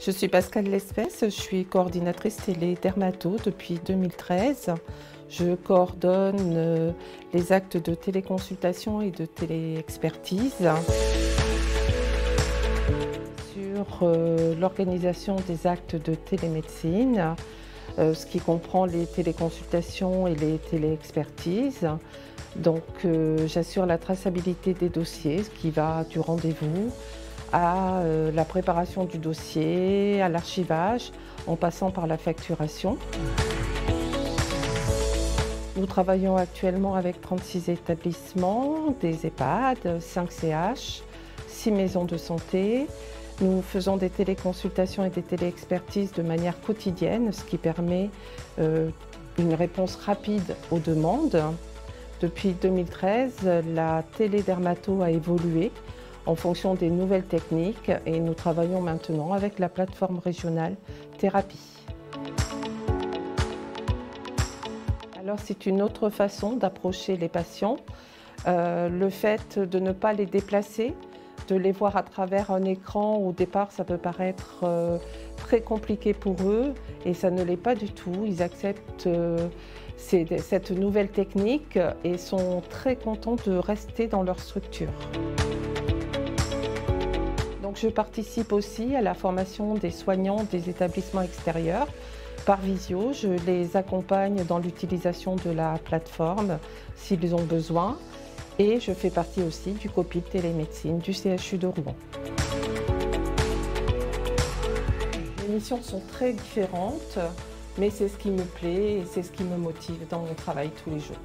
Je suis Pascal Lespès, je suis coordinatrice télé Dermato depuis 2013. Je coordonne euh, les actes de téléconsultation et de téléexpertise sur euh, l'organisation des actes de télémédecine, euh, ce qui comprend les téléconsultations et les téléexpertises. Donc j'assure la traçabilité des dossiers, ce qui va du rendez-vous à euh, la préparation du dossier, à l'archivage, en passant par la facturation. Nous travaillons actuellement avec 36 établissements, des EHPAD, 5 CH, 6 maisons de santé. Nous faisons des téléconsultations et des téléexpertises de manière quotidienne, ce qui permet euh, une réponse rapide aux demandes. Depuis 2013, la télédermato a évolué en fonction des nouvelles techniques et nous travaillons maintenant avec la plateforme régionale Thérapie. Alors c'est une autre façon d'approcher les patients. Euh, le fait de ne pas les déplacer, de les voir à travers un écran, au départ ça peut paraître euh, très compliqué pour eux et ça ne l'est pas du tout. Ils acceptent euh, cette nouvelle technique et sont très contents de rester dans leur structure je participe aussi à la formation des soignants des établissements extérieurs par visio. Je les accompagne dans l'utilisation de la plateforme s'ils ont besoin. Et je fais partie aussi du COPIL télémédecine du CHU de Rouen. Les missions sont très différentes, mais c'est ce qui me plaît et c'est ce qui me motive dans mon travail tous les jours.